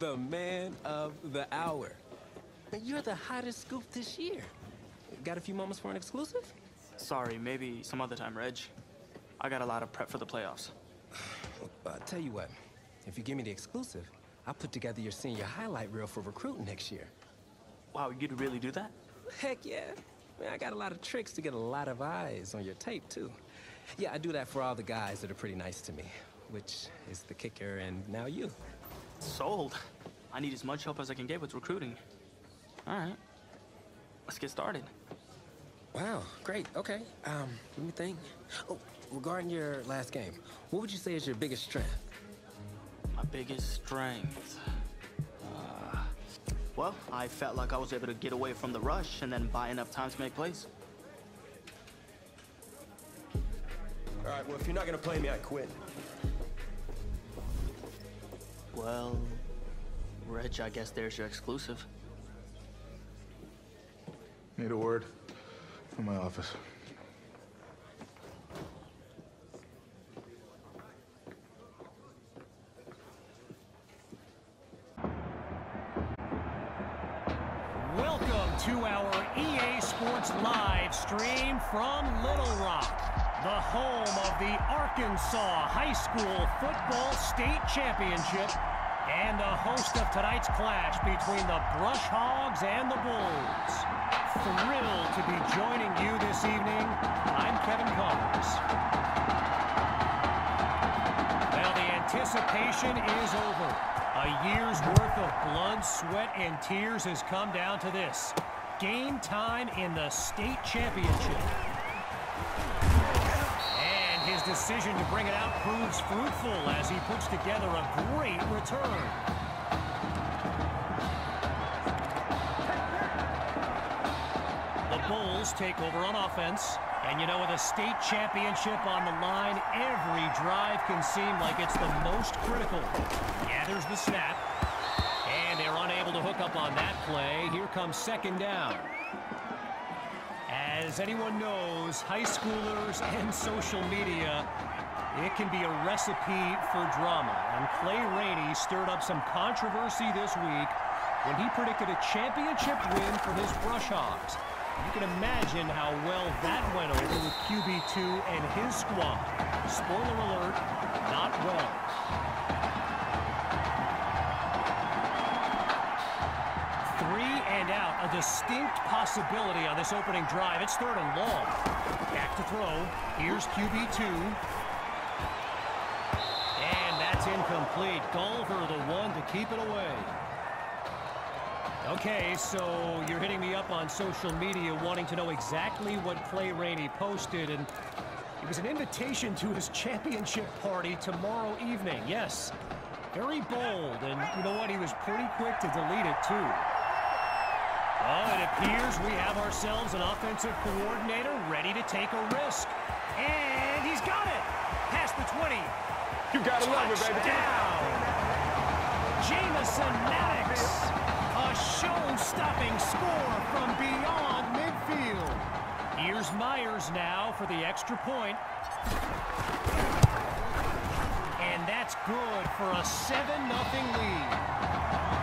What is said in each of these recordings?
the man of the hour. You're the hottest scoop this year. Got a few moments for an exclusive? Sorry, maybe some other time, Reg. I got a lot of prep for the playoffs. Uh, tell you what, if you give me the exclusive, I'll put together your senior highlight reel for recruiting next year. Wow, you'd really do that? Heck yeah. Man, I got a lot of tricks to get a lot of eyes on your tape, too. Yeah, I do that for all the guys that are pretty nice to me, which is the kicker and now you. Sold. I need as much help as I can get with recruiting. All right. Let's get started. Wow, great. Okay. Um, let me think. Oh, regarding your last game, what would you say is your biggest strength? My biggest strength. Uh, well, I felt like I was able to get away from the rush and then buy enough time to make plays. All right, well, if you're not gonna play me, I quit. Well, Reg, I guess there's your exclusive. Need a word from my office. Welcome to our EA Sports live stream from Little Rock, the home of the Arkansas High School Football State Championship and the host of tonight's clash between the Brush Hogs and the Bulls. Thrilled to be joining you this evening. I'm Kevin Connors. Well, the anticipation is over. A year's worth of blood, sweat, and tears has come down to this. Game time in the state championship. Decision to bring it out proves fruitful as he puts together a great return. The Bulls take over on offense. And you know, with a state championship on the line, every drive can seem like it's the most critical. Gathers the snap. And they're unable to hook up on that play. Here comes second down. As anyone knows, high schoolers and social media, it can be a recipe for drama. And Clay Rainey stirred up some controversy this week when he predicted a championship win for his Brush Hogs. You can imagine how well that went over with QB2 and his squad. Spoiler alert, not well. A distinct possibility on this opening drive. It's third and long. Back to throw. Here's QB2. And that's incomplete. Gulliver the one to keep it away. Okay, so you're hitting me up on social media wanting to know exactly what Clay Rainey posted, and it was an invitation to his championship party tomorrow evening. Yes, very bold, and you know what? He was pretty quick to delete it, too. Oh, it appears we have ourselves an offensive coordinator ready to take a risk. And he's got it! Past the 20. You gotta love it, baby. Touchdown! Jamison Maddox! A show-stopping score from beyond midfield. Here's Myers now for the extra point. And that's good for a 7-0 lead.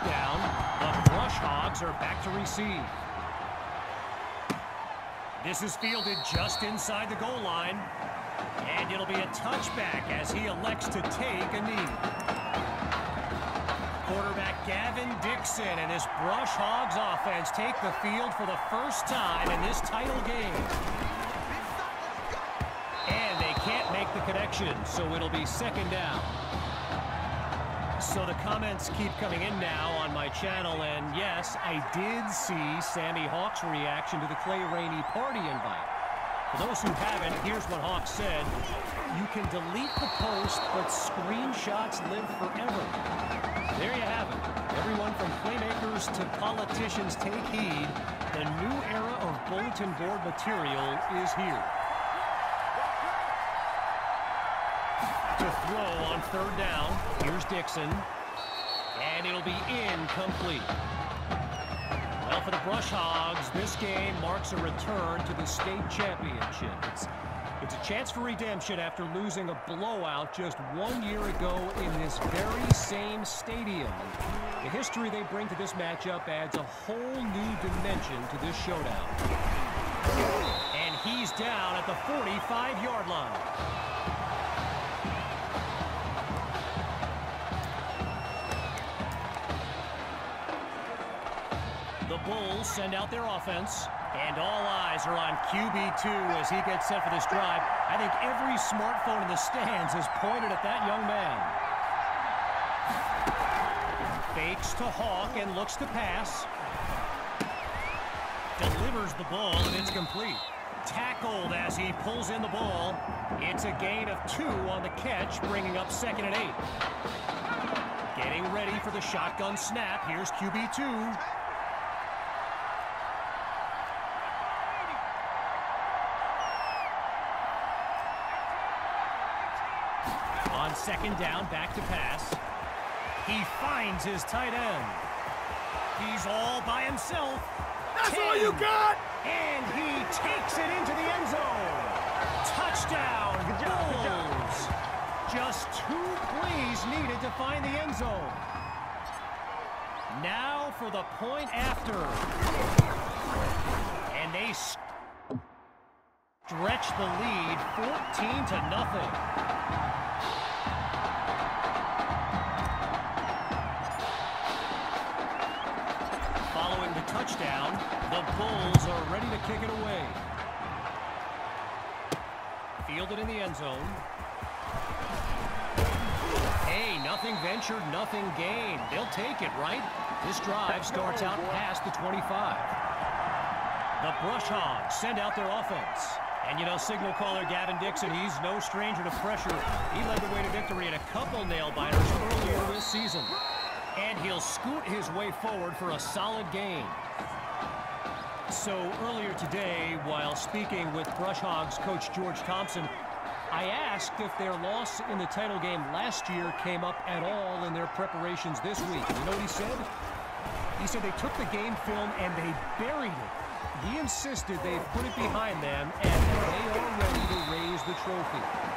Touchdown, the Brush Hogs are back to receive. This is fielded just inside the goal line. And it'll be a touchback as he elects to take a knee. Quarterback Gavin Dixon and his Brush Hogs offense take the field for the first time in this title game. And they can't make the connection, so it'll be second down. So the comments keep coming in now on my channel, and yes, I did see Sammy Hawk's reaction to the Clay Rainey party invite. For those who haven't, here's what Hawk said. You can delete the post, but screenshots live forever. There you have it. Everyone from playmakers to politicians take heed. The new era of bulletin board material is here. To throw on third down. Here's Dixon. And it'll be incomplete. Well, for the Brush Hogs, this game marks a return to the state championship. It's, it's a chance for redemption after losing a blowout just one year ago in this very same stadium. The history they bring to this matchup adds a whole new dimension to this showdown. And he's down at the 45-yard line. Bulls send out their offense. And all eyes are on QB2 as he gets set for this drive. I think every smartphone in the stands is pointed at that young man. Fakes to Hawk and looks to pass. Delivers the ball and it's complete. Tackled as he pulls in the ball. It's a gain of two on the catch, bringing up second and eight. Getting ready for the shotgun snap. Here's QB2. Second down, back to pass. He finds his tight end. He's all by himself. That's all you got! And he takes it into the end zone. Touchdown, Bulls. Just two plays needed to find the end zone. Now for the point after. And they stretch the lead 14 to nothing. Touchdown, the Bulls are ready to kick it away. Fielded in the end zone. Hey, nothing ventured, nothing gained. They'll take it, right? This drive starts out past the 25. The Brush Hogs send out their offense. And you know, signal caller Gavin Dixon, he's no stranger to pressure. He led the way to victory in a couple nail-biters earlier this season. And he'll scoot his way forward for a solid gain. So earlier today, while speaking with Brush Hogs coach George Thompson, I asked if their loss in the title game last year came up at all in their preparations this week. You know what he said? He said they took the game film and they buried it. He insisted they've put it behind them and they are ready to raise the trophy.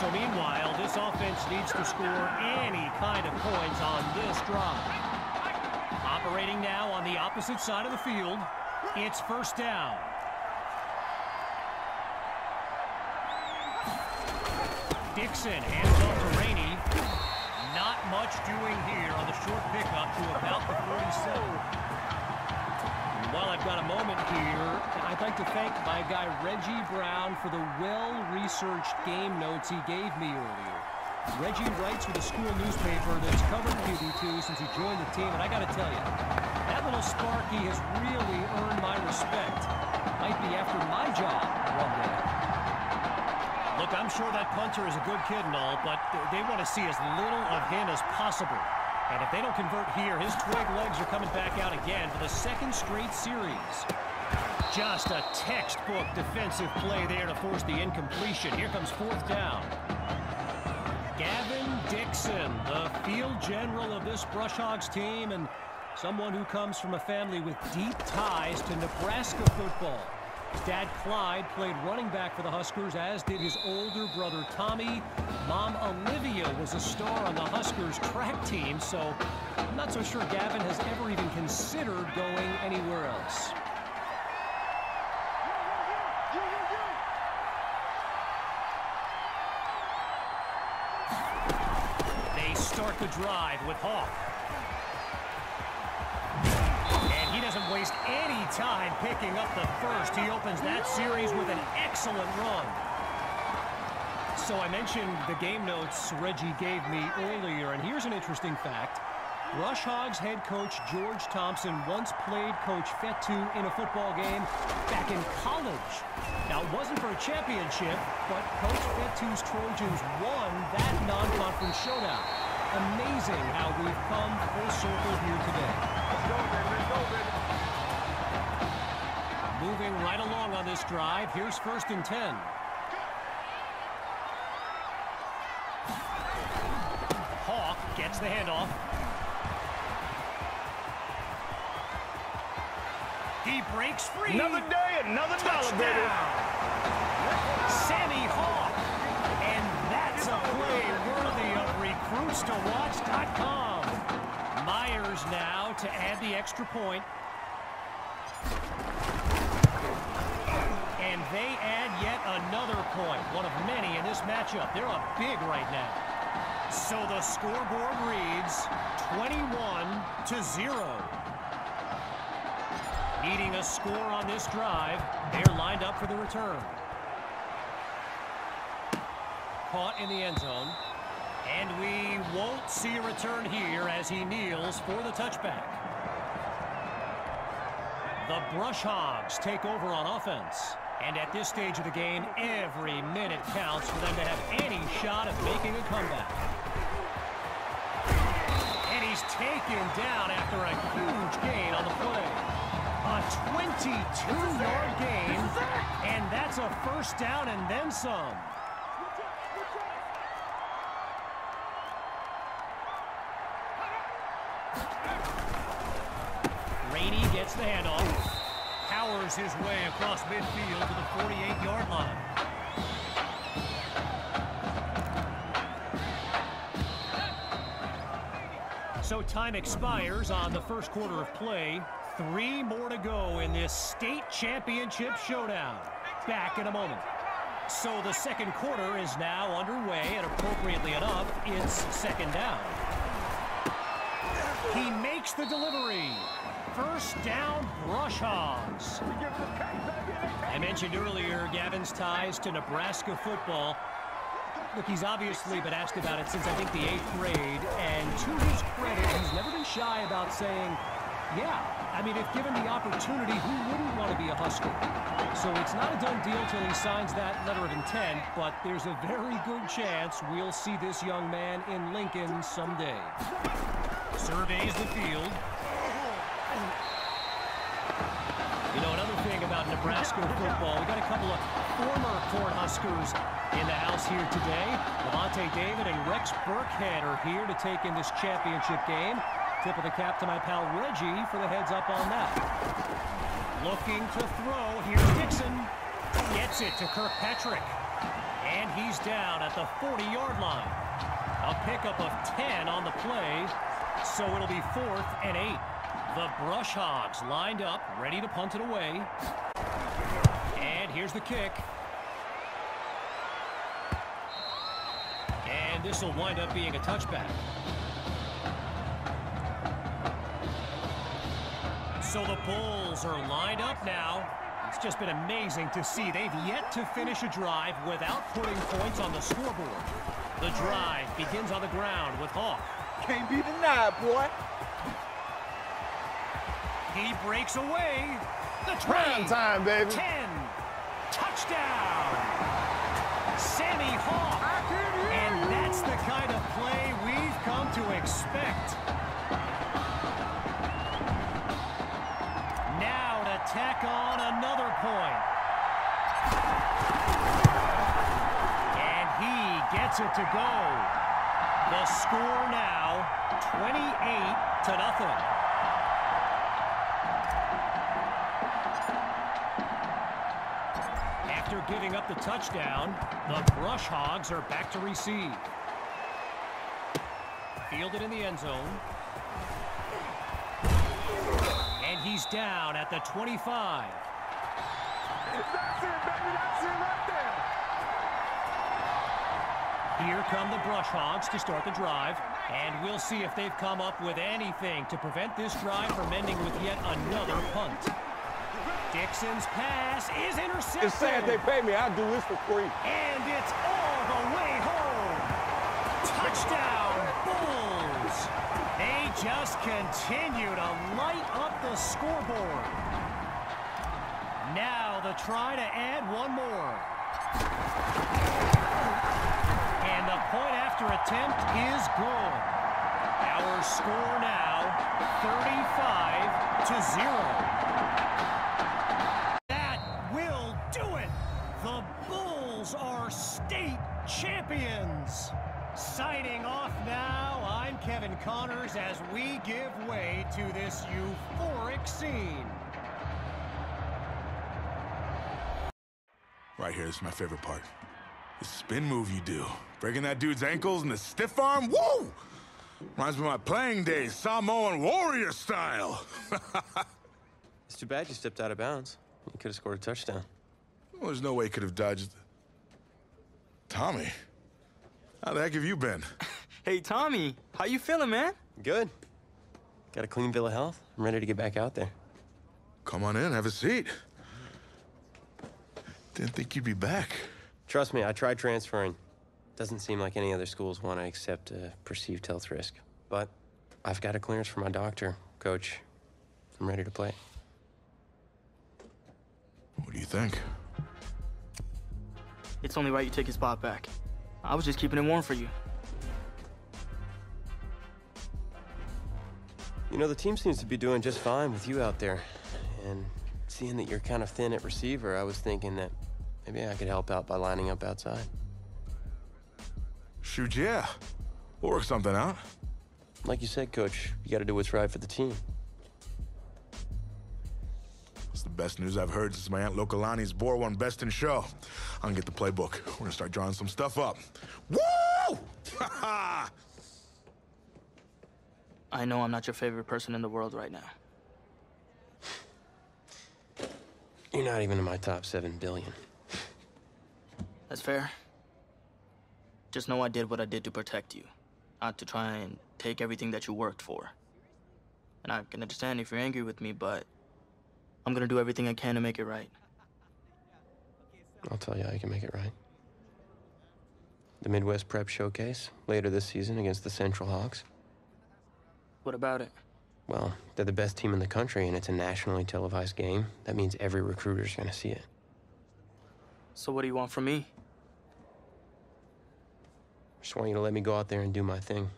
So meanwhile, this offense needs to score any kind of points on this drive. Operating now on the opposite side of the field, it's first down. Dixon hands off to Rainey. Not much doing here on the short pickup to about the 47. While I've got a moment here, I'd like to thank my guy Reggie Brown for the well-researched game notes he gave me earlier. Reggie writes for the school newspaper that's covered QB2 since he joined the team, and I got to tell you, that little Sparky has really earned my respect. Might be after my job one day. Look, I'm sure that punter is a good kid and all, but they want to see as little of him as possible. And if they don't convert here, his twig legs are coming back out again for the second straight series. Just a textbook defensive play there to force the incompletion. Here comes fourth down. Gavin Dixon, the field general of this Brush Hogs team and someone who comes from a family with deep ties to Nebraska football. His dad, Clyde, played running back for the Huskers, as did his older brother, Tommy. Mom, Olivia, was a star on the Huskers track team, so I'm not so sure Gavin has ever even considered going anywhere else. They start the drive with Hawk. Time picking up the first. He opens that series with an excellent run. So I mentioned the game notes Reggie gave me earlier, and here's an interesting fact. Brush Hogs head coach George Thompson once played Coach Fetu in a football game back in college. Now, it wasn't for a championship, but Coach Fetu's Trojans won that non-conference showdown. Amazing how we've come full circle here today. Moving right along on this drive, here's first and 10. Hawk gets the handoff. He breaks free. Another day, another dollar, baby. Touchdown. Sammy Hawk. And that's a play worthy of recruitstowatch.com. Myers now to add the extra point. And they add yet another point, one of many in this matchup. They're up big right now. So the scoreboard reads 21 to 0. Needing a score on this drive, they're lined up for the return. Caught in the end zone. And we won't see a return here as he kneels for the touchback. The Brush Hogs take over on offense. And at this stage of the game, every minute counts for them to have any shot of making a comeback. And he's taken down after a huge gain on the play. A 22-yard gain, and that's a first down and then some. Rainey gets the handoff. Powers his way across midfield to the 48-yard line. So time expires on the first quarter of play. Three more to go in this state championship showdown. Back in a moment. So the second quarter is now underway, and appropriately enough, it's second down. He makes the delivery. First down, Brush Hogs. I mentioned earlier Gavin's ties to Nebraska football. Look, he's obviously been asked about it since I think the eighth grade, and to his credit, he's never been shy about saying, yeah, I mean, if given the opportunity, who wouldn't want to be a Husker? So it's not a done deal till he signs that letter of intent, but there's a very good chance we'll see this young man in Lincoln someday. Surveys the field. You know, another thing about Nebraska football, we got a couple of former Cornhuskers in the house here today. Lavonte David and Rex Burkhead are here to take in this championship game. Tip of the cap to my pal Reggie for the heads up on that. Looking to throw. Here's Dixon. Gets it to Kirkpatrick. And he's down at the 40-yard line. A pickup of 10 on the play. So it'll be fourth and eight. The Brush Hogs lined up, ready to punt it away. And here's the kick. And this will wind up being a touchback. So the Bulls are lined up now. It's just been amazing to see. They've yet to finish a drive without putting points on the scoreboard. The drive begins on the ground with Hawk. Can't be denied, boy. He breaks away. The 20. Prime time, baby. 10. Touchdown. Sammy Hawk. And that's the kind of play we've come to expect. Now to tack on another point. And he gets it to go. The score now 28 to nothing. Giving up the touchdown, the Brush Hogs are back to receive. Fielded in the end zone. And he's down at the 25. That's it, baby. That's it right there. Here come the Brush Hogs to start the drive. And we'll see if they've come up with anything to prevent this drive from ending with yet another punt. Dixon's pass is intercepted. It's sad they pay me. I'll do this for free. And it's all the way home. Touchdown, Bulls. They just continue to light up the scoreboard. Now the try to add one more. And the point after attempt is good. Our score now 35 to 0. Kevin Connors as we give way to this euphoric scene. Right here, this is my favorite part. The spin move you do. Breaking that dude's ankles and the stiff arm, woo! Reminds me of my playing days, Samoan warrior style. it's too bad you stepped out of bounds. You could have scored a touchdown. Well, there's no way you could have dodged... Tommy, how the heck have you been? Hey, Tommy, how you feeling, man? Good. Got a clean bill of health. I'm ready to get back out there. Come on in, have a seat. Didn't think you'd be back. Trust me, I tried transferring. Doesn't seem like any other schools want to accept a perceived health risk. But I've got a clearance from my doctor, coach. I'm ready to play. What do you think? It's only right you take his spot back. I was just keeping it warm for you. You know, the team seems to be doing just fine with you out there. And seeing that you're kind of thin at receiver, I was thinking that maybe I could help out by lining up outside. Shoot, yeah. We'll work something out. Like you said, coach, you got to do what's right for the team. It's the best news I've heard since my Aunt Lokalani's Boar won Best in Show. I'm gonna get the playbook. We're gonna start drawing some stuff up. Woo! I know I'm not your favorite person in the world right now. You're not even in my top seven billion. That's fair. Just know I did what I did to protect you, not to try and take everything that you worked for. And I can understand if you're angry with me, but I'm gonna do everything I can to make it right. I'll tell you how you can make it right. The Midwest Prep Showcase later this season against the Central Hawks. What about it? Well, they're the best team in the country, and it's a nationally televised game. That means every recruiter's gonna see it. So what do you want from me? Just want you to let me go out there and do my thing,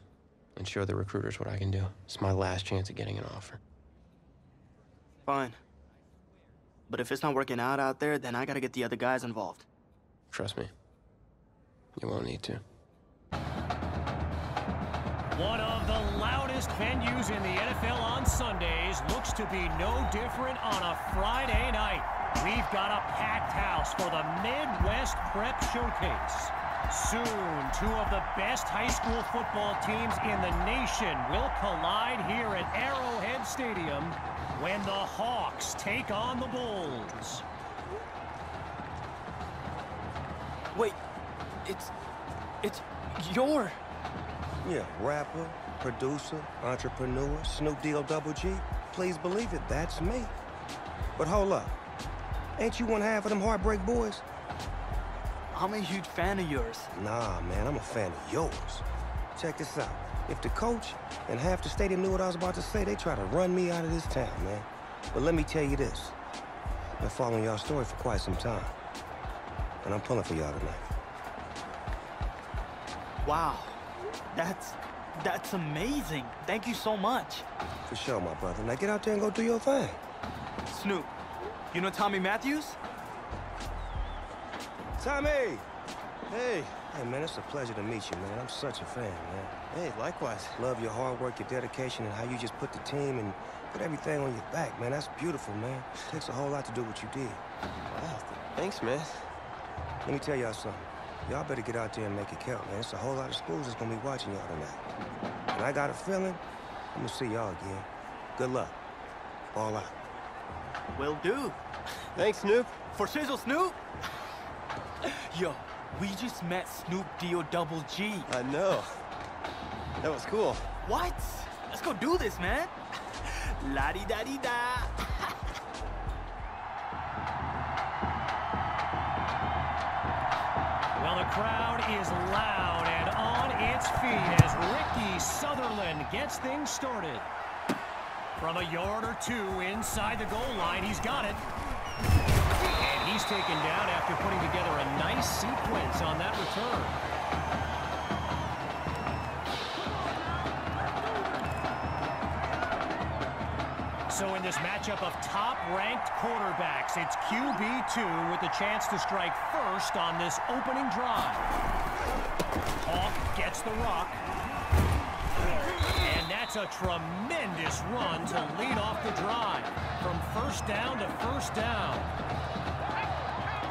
and show the recruiters what I can do. It's my last chance at getting an offer. Fine. But if it's not working out out there, then I gotta get the other guys involved. Trust me. You won't need to. One of the loudest venues in the NFL on Sundays looks to be no different on a Friday night. We've got a packed house for the Midwest Prep Showcase. Soon, two of the best high school football teams in the nation will collide here at Arrowhead Stadium when the Hawks take on the Bulls. Wait, it's. it's your. Yeah, rapper, producer, entrepreneur, Snoop D-O double G. Please believe it, that's me. But hold up. Ain't you one half of them Heartbreak Boys? I'm a huge fan of yours. Nah, man, I'm a fan of yours. Check this out. If the coach and half the stadium knew what I was about to say, they try to run me out of this town, man. But let me tell you this. I've been following y'all story for quite some time. And I'm pulling for y'all tonight. Wow. That's. That's amazing. Thank you so much. For sure, my brother. Now get out there and go do your thing. Snoop, you know Tommy Matthews? Tommy! Hey. Hey, man, it's a pleasure to meet you, man. I'm such a fan, man. Hey, likewise. Love your hard work, your dedication, and how you just put the team and put everything on your back, man. That's beautiful, man. takes a whole lot to do what you did. Wow, thanks, man. Let me tell y'all something. Y'all better get out there and make it count, man. It's a whole lot of schools that's gonna be watching y'all tonight. And I got a feeling I'm gonna see y'all again. Good luck. All out. Will do. Thanks, Snoop. For Sizzle Snoop? Yo, we just met Snoop D-O double G. I know. That was cool. What? Let's go do this, man. La-di-da-di-da. Well, crowd is loud and on its feet as Ricky Sutherland gets things started. From a yard or two inside the goal line, he's got it. And he's taken down after putting together a nice sequence on that return. So in this matchup of top-ranked quarterbacks, it's QB2 with the chance to strike first on this opening drive. Hawk gets the rock. And that's a tremendous run to lead off the drive. From first down to first down.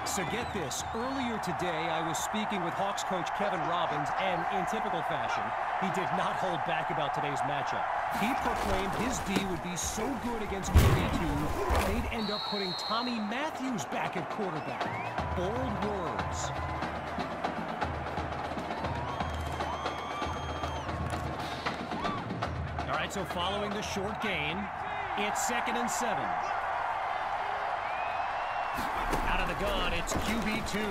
So get this, earlier today I was speaking with Hawks coach Kevin Robbins, and in typical fashion, he did not hold back about today's matchup. He proclaimed his D would be so good against QB2, they'd end up putting Tommy Matthews back at quarterback. Bold words. All right, so following the short gain, it's second and seven. Out of the gun, it's QB2.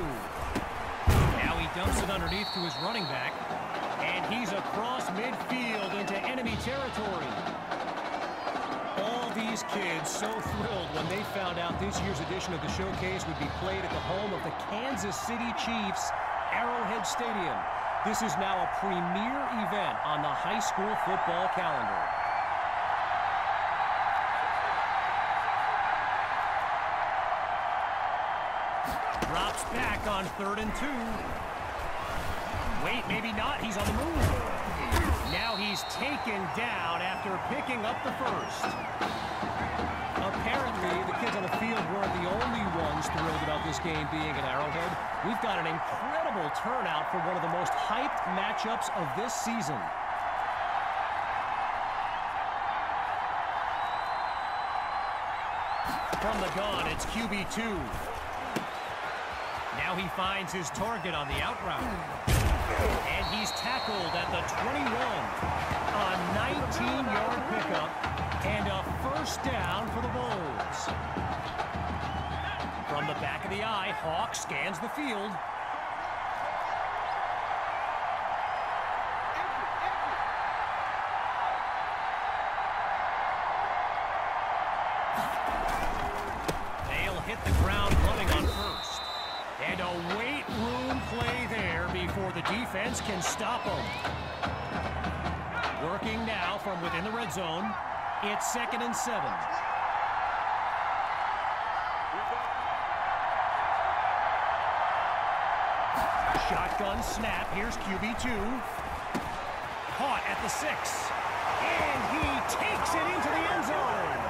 Now he dumps it underneath to his running back. He's across midfield into enemy territory. All these kids so thrilled when they found out this year's edition of the showcase would be played at the home of the Kansas City Chiefs, Arrowhead Stadium. This is now a premier event on the high school football calendar. Drops back on third and two. Wait, maybe not. He's on the move. Now he's taken down after picking up the first. Apparently, the kids on the field weren't the only ones thrilled about this game being at Arrowhead. We've got an incredible turnout for one of the most hyped matchups of this season. From the gun, it's QB2. Now he finds his target on the out route. And he's tackled at the 21. A 19-yard pickup and a first down for the Bulls. From the back of the eye, Hawk scans the field. It's second and seven. Shotgun snap. Here's QB2. Caught at the six. And he takes it into the end zone.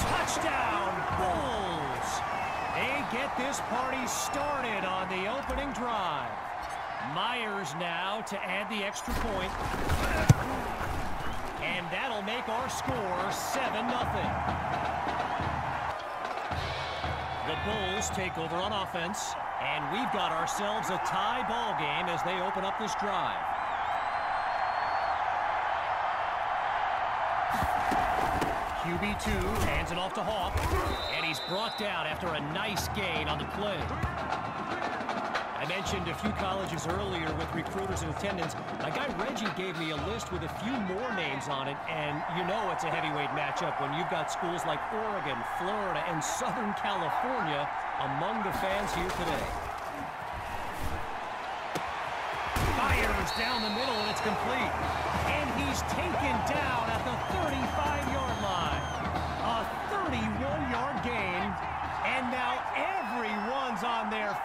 Touchdown, Bulls. They get this party started on the opening drive. Myers now to add the extra point. And that'll make our score 7-0. The Bulls take over on offense, and we've got ourselves a tie ball game as they open up this drive. QB2 hands it off to Hawk, and he's brought down after a nice gain on the play. I mentioned a few colleges earlier with recruiters in attendance. My guy Reggie gave me a list with a few more names on it, and you know it's a heavyweight matchup when you've got schools like Oregon, Florida, and Southern California among the fans here today. Fires down the middle, and it's complete. And he's taken down at the 35-yard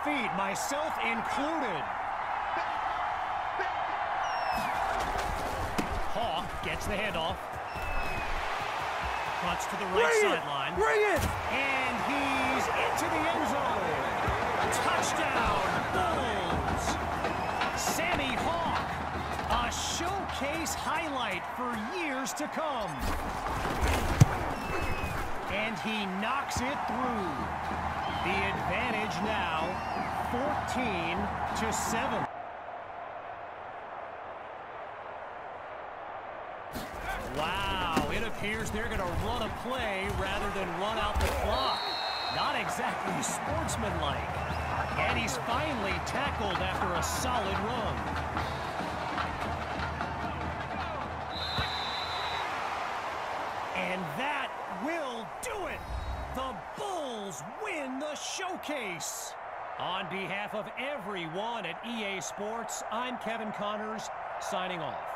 feet, myself included. Hawk gets the handoff. Cuts to the right sideline. Bring it! And he's into the end zone. Touchdown, Bulls. Sammy Hawk, a showcase highlight for years to come. And he knocks it through. The advantage now 14 to 7. Wow, it appears they're going to run a play rather than run out the clock. Not exactly sportsmanlike. And he's finally tackled after a solid run. The showcase. On behalf of everyone at EA Sports, I'm Kevin Connors, signing off.